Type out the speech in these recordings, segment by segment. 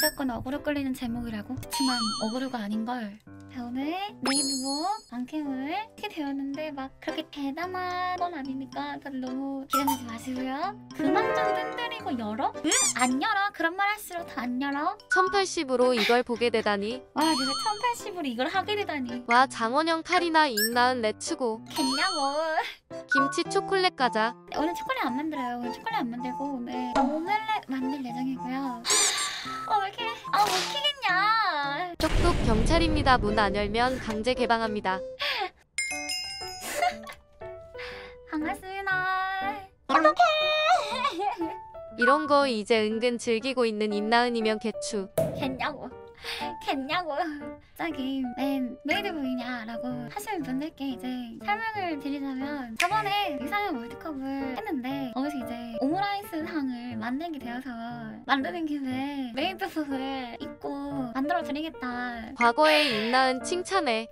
무조건 어그로 끌리는 제목이라고? 그치만 어그로가 아닌걸 자 오늘 네이버북 방캠을 이렇게 되었는데 막 그렇게 대단한 건 아니니까 다들 너무 기대하지 마시고요 그만 좀 뜸들이고 열어? 응? 안 열어 그런 말 할수록 다 안 열어 1080으로 이걸 보게 되다니. 와 내가 1080으로 이걸 하게 되다니 와 장원영 칼이나 임나은 let's go. 겠냐고 김치 초콜릿 과자. 오늘 초콜릿 안 만들어요 오늘 초콜릿 안 만들고 오늘 오믈렛 만들 예정이고요 어 왜 이렇게 아 못 키겠냐 쪽쪽 경찰입니다. 문 안 열면 강제 개방합니다. 반갑습니다 이런 거 이제 은근 즐기고 있는 임나은이면 개추. 겠냐고 겠냐고 갑자기 맨 메이드북이냐라고 하시는 분들께 이제 설명을 드리자면 저번에 이상형 월드컵을 했는데 거기서 이제 오므라이스 상을 만들게 되어서 만드는 김에 메이드복을 입고 만들어 드리겠다 과거의 임나은 칭찬해.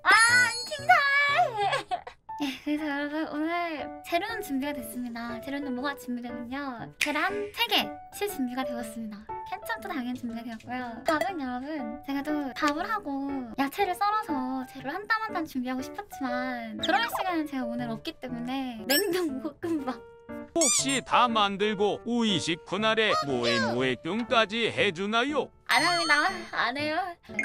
예, 그래서 여러분 오늘 재료는 준비가 됐습니다. 재료는 뭐가 준비되면요. 계란 3개 실 준비가 되었습니다. 케첩도 당연히 준비가 되었고요. 밥은 여러분 제가 또 밥을 하고 야채를 썰어서 재료 한땀 한땀 준비하고 싶었지만 그럴 시간은 제가 오늘 없기 때문에 냉동 볶음밥 혹시 다 만들고 우이식 그날에 모에모에뚱까지 해주나요? 안 합니다. 안 해요.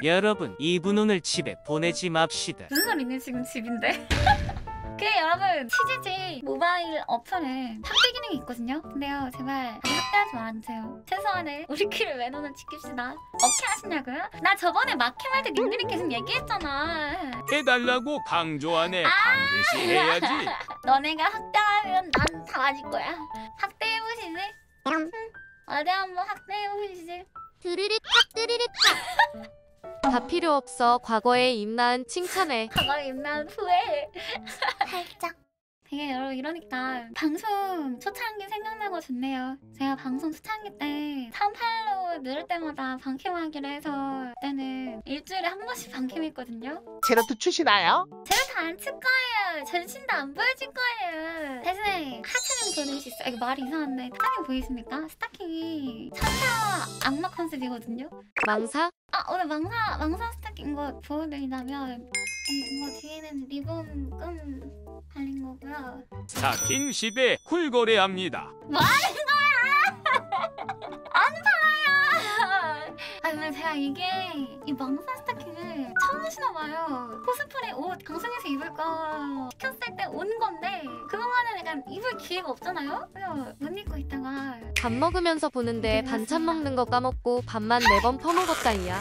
여러분 이분 오늘 집에 보내지 맙시다. 무슨 소리니 지금 집인데? 그 여러분 치즈지 모바일 어플에 삭제 기 능이 있거든요. 근데요 제발 삭제하지 말아주세요. 최소한의 우리끼리 매너는 지킵시다. 어떻게 하시냐고요? 나 저번에 마캠할 때 님들이 계속 얘기했잖아. 해달라고 강조하네 반드시 해야지 너네가 학대하면 난다 맞을 거야. 학대해보시지? 응. 어디 한번 학대해보시지? 드리릿 드리릿 다 필요 없어. 과거의 임나은 칭찬해. 과거에 있는 후회 살짝 되게 여러분 이러니까 방송 초창기 생각나고 좋네요. 제가 방송 초창기 때 38로 누를 때마다 방캠하기로 해서 그때는 일주일에 한 번씩 방캠했거든요. 제로투 추시나요? 제가 다 안 출 거예요. 전신도 안 보여줄 거예요. 대신에 하체는 보여드릴 수 있어요. 이거 말이 이상한데. 스타킹 보이십니까? 스타킹이 천사와 악마 컨셉이거든요. 망사? 아 오늘 망사 망사 스타킹 이거 보여드리자면 이거 뒤에는 리본 끈 달린 거고요. 스타킹 10에 쿨거래합니다 아 근데 제가 이게 이 망사 스타킹을 처음 신어봐요. 코스프레 옷 방송에서 입을 거 시켰을 때 온 건데 그동안은 약간 입을 기회가 없잖아요. 그래서 못 입고 있다가 밥 먹으면서 보는데 반찬 먹는 거 까먹고 밥만 네 번 퍼먹었다이야.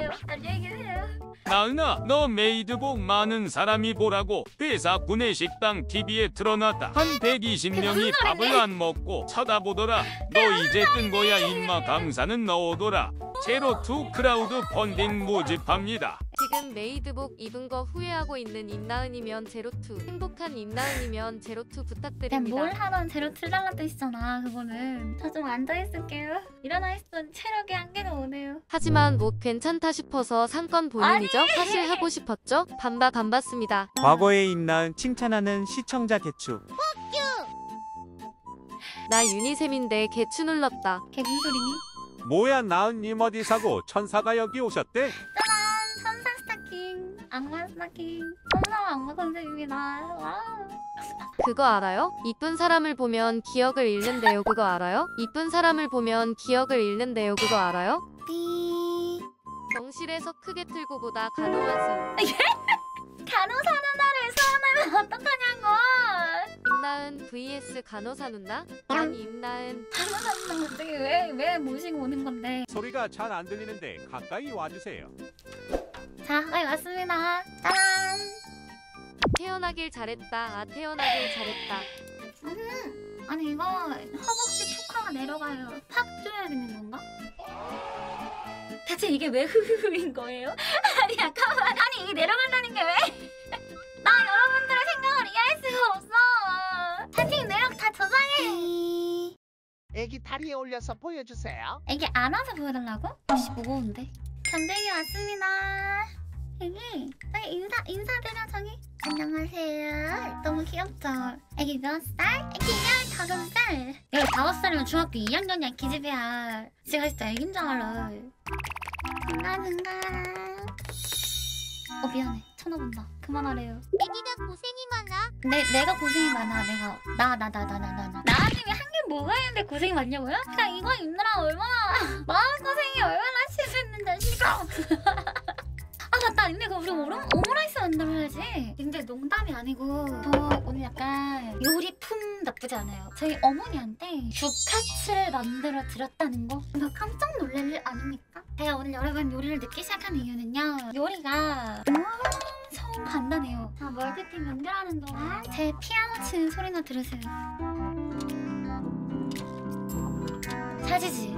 또 퇴근하래요. 안녕히 계세요. 나은아 너 메이드복 많은 사람이 보라고 회사 구내식당 TV에 틀어놨다. 한 120명이 밥을 안 먹고 쳐다보더라. 너 이제 뜬 거야 임마. 감사는 넣어둬라. 제로투 크라우드 펀딩 모집합니다 지금 메이드복 입은 거 후회하고 있는 임나은이면 제로투. 행복한 임나은이면 제로투 부탁드립니다. 뭘 하던 제로투 춰달란 뜻이잖아. 그거는 저 좀 앉아 있을게요. 일어나 있으면 체력이 한계가 오네요. 하지만 뭐 괜찮다 싶어서 상권 본인이죠? 사실 하고 싶었죠? 반박 안 받습니다. 과거에 임나은 칭찬하는 시청자 개추 나 유니셈인데 개추 눌렀다. 걔 무슨 소리니? 뭐야 나은님 어디 사고 천사가 여기 오셨대? 악마 스타킹, 천사와 악마 컨셉입니다. 와우. 그거 알아요? 이쁜 사람을 보면 기억을 잃는데요. 그거 알아요? 이쁜 사람을 보면 기억을 잃는데요. 그거 알아요? 삐. 병실에서 크게 틀고 보다 간호하슴. 간호사 누나를 소환하면 어떡하냐고! 임나은 vs 간호사 누나? 난 임나은. 간호사 누나 갑자기 왜, 왜 모시고 오는 건데? 소리가 잘 안 들리는데 가까이 와주세요 자, 가까이 왔습니다. 짜잔! 태어나길 잘했다. 아 태어나길 잘했다. 음, 아니 이거 허벅지 초카가 내려가요. 팍 줘야 되는 건가? 대체 이게 왜 흐흐흐인 거예요? 아니 잠깐만 아니 이게 내려간다는 게 왜? 나 여러분들의 생각을 이해할 수가 없어 채팅 내역 다 저장해 애기 다리에 올려서 보여주세요. 이게 안아서 보여달라고? 혹시 무거운데 견대기 왔습니다 여기 저기 인사 인사드려 저기 안녕하세요. 너무 귀엽죠? 애기 몇 살? 애기 15살. 얘 5살이면 중학교 2학년이야, 기집애야. 제가 진짜 애긴 줄 알아. 응가응가. 어, 미안해. 쳐다본다. 그만하래요. 애기가 고생이 많아. 내, 내가 고생이 많아, 내가. 나, 나, 나, 나, 나, 나. 나. 나 중에 한 게 뭐가 있는데 고생이 많냐고요? 그냥 이거 입느라 얼마나, 마음고생이 얼마나 심했는데, 싫어. 아, 맞다. 근데 그 우리 오므, 오므라이스 만들어야지. 근데 농담이 아니고, 저 오늘 약간 요리품 나쁘지 않아요. 저희 어머니한테 주카츠를 만들어 드렸다는 거. 나 깜짝 놀랄 일 아닙니까? 제가 오늘 여러분 요리를 늦게 시작한 이유는요. 요리가 엄청 간단해요. 자, 멀티팀 연결하는 동안 제 피아노 치는 소리나 들으세요. 사지지.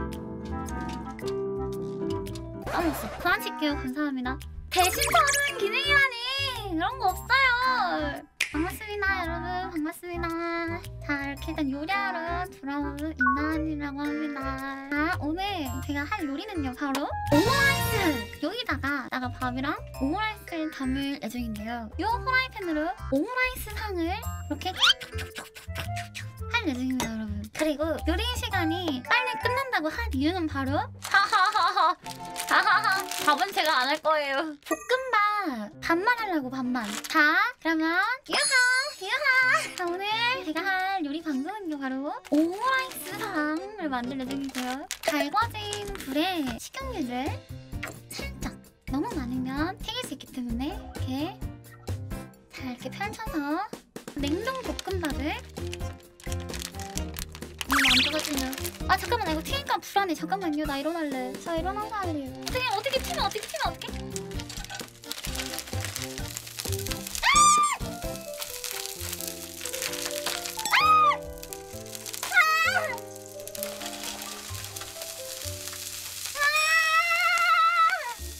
까먹었어. 그만 칠게요. 감사합니다. 대신 서는 기능이라니! 그런 거 없어요! 반갑습니다, 여러분. 반갑습니다. 자, 이렇게 일단 요리하러 돌아온 임나은이라고 합니다. 자, 오늘 제가 할 요리는요, 바로 오므라이스! 여기다가 나가 밥이랑 오므라이스를 담을 예정인데요. 이 후라이팬으로 오므라이스 상을 이렇게 할 예정입니다, 여러분. 그리고 요리 시간이 빨리 끝난다고 한 이유는 바로 하하하하 하하하 밥은 제가 안 할 거예요. 볶음밥 반만 하려고 반만. 자, 그러면 유하 유하. 자, 오늘 제가 할 요리 방송은요 바로 오므라이스 상을 만들 예정이고요. 달궈진 불에 식용유를 살짝 너무 많으면 튀길 수 있기 때문에 이렇게 자 이렇게 펼쳐서 냉동 볶음밥을 좋아지네요. 아 잠깐만 나 이거 튀니까 불안해. 잠깐만요 나 일어날래. 저 일어나서 할래요. 어떻게 어떻게 튀면 어떻게 튀면 어떻게?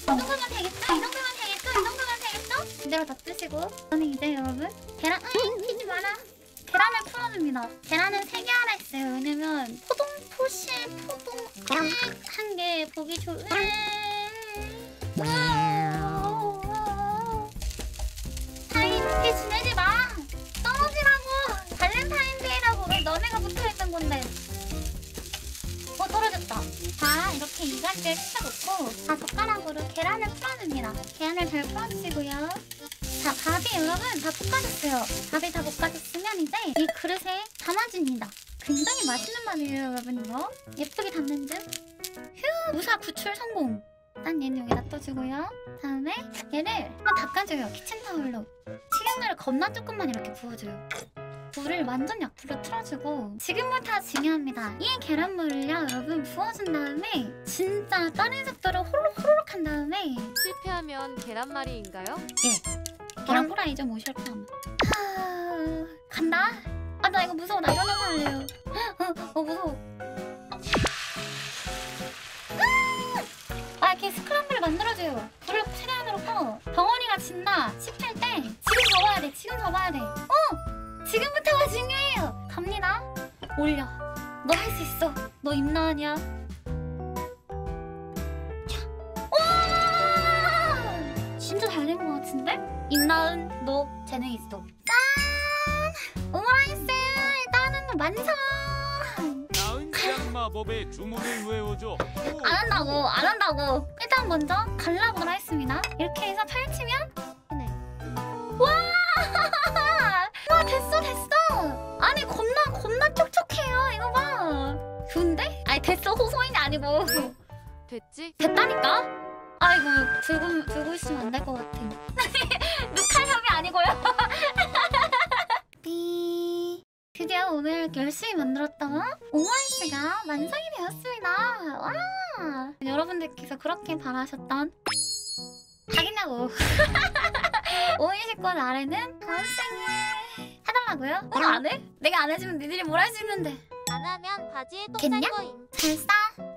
이 정도면 되겠죠? 이 정도면 되겠죠? 이 정도면 되겠죠? 그대로 놔두시고 저는 이제 여러분 계란 으이 튀지 마라 계란을 풀어줍니다. 계란은 3개 하나 있어요. 왜냐면 포동 포실 포동 한 개 보기 좋 타임스키 지내지 마. 떨어지라고. 발렌타인데이라고. 왜 너네가 붙어있던 건데. 어 떨어졌다. 자 이렇게 이갈대를 씻어놓고 자 젓가락으로 계란을 풀어줍니다. 계란을 잘 풀어주시고요. 자 밥이 여러분 다 볶아졌어요. 밥이 다 볶아졌 이제 이 그릇에 담아줍니다. 굉장히 맛있는 밥이에요 여러분 이거 예쁘게 담는 듯휴 무사 구출 성공. 일단 얘는 여기 놔둬주고요. 다음에 얘를 한번 닦아줘요 키친타올로. 식용유를 겁나 조금만 이렇게 부어줘요. 불을 완전 약불로 틀어주고. 지금부터 중요합니다. 이 계란물을요 여러분 부어준 다음에 진짜 빠른 속도로 호로록 호로록 한 다음에 실패하면 계란말이인가요? 계란 후라이죠 뭐 실패하 간다? 아 나 이거 무서워. 나 일어나서 할래요. 어, 어 무서워. 아 이렇게 스크램블을 만들어줘요. 불을 최대한으로 꺼 덩어리가 진다 싶을 때 지금 접어야 돼. 지금 접어야 돼. 어! 지금부터가 중요해요. 갑니다. 올려. 너 할 수 있어. 너 와! 진짜 잘 된 것 같은데? 임나은? 너 재능 있어. 짠! 오므라이스 일단은 완성 마법의 주문을 외워줘. 오, 안 한다고 안 한다고 일단 먼저 갈라보도록 하겠습니다 이렇게 해서 펼치면 네. 와! 와 됐어 됐어 아니 겁나 겁나 촉촉해요 이거 봐 좋은데? 아니 됐어 호소인이 아니고 됐지? 됐다니까? 아이고 들고 들고 있으면 안 될 것 같아 누칼 협이 아니고요 오늘 열심히 만들었던 오마이스가 완성이 되었습니다 와 여러분들께서 그렇게 바라셨던 하겠냐고 오이식권 아래는 생에 해달라고요? 어, 안 해? 내가 안 해주면 니들이 뭘 할 수 있는데 안 하면 바지에 똥? 쌀 거임. 잘 싸?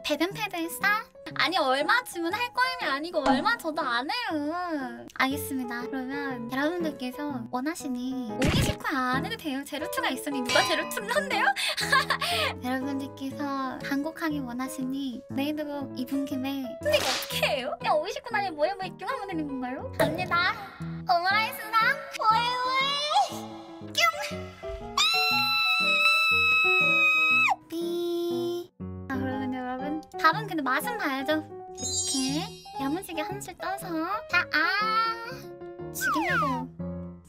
배변 패드 싸? 아니 얼마 주면 할 거임이 아니고 얼마 줘도 안 해요 알겠습니다 그러면 여러분들께서 원하시니 오기 싫고야 안 해도 돼요. 제로투가 있으니 누가 제로투를 한대요? 여러분들께서 한국하기 원하시니 메이드복 입은 김에 근데 이거 어떻게 해요? 그냥 59날에 모여모 입기만 하면 되는 건가요? 갑니다. 밥은 근데 맛은 봐야죠. 이렇게 야무지게 한 술 떠서. 자아. 죽이려고.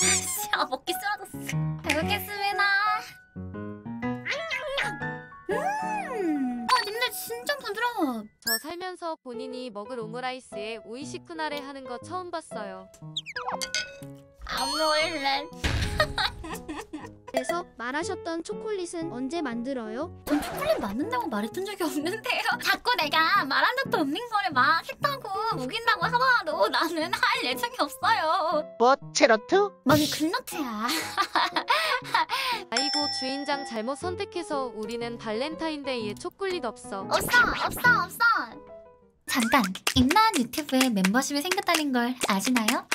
아씨 아 먹기 싫어졌어. 잘 먹겠습니다. 음아 님들 진짜 부드러워. 저 살면서 본인이 먹을 오므라이스에 오이시쿠나레 하는 거 처음 봤어요. 안 먹을래 그래서 말하셨던 초콜릿은 언제 만들어요? 전 초콜릿 맞는다고 말했던 적이 없는데요 자꾸 내가 말한 적도 없는 거를 막 했다고 우긴다고 하더라도 나는 할 예정이 없어요 뭐 제로투? 먹이 글러트야 아이고 주인장 잘못 선택해서 우리는 발렌타인데이에 초콜릿 없어. 없어 없어 없어 잠깐 임나한 유튜브에 멤버십이 생겼다는 걸 아시나요?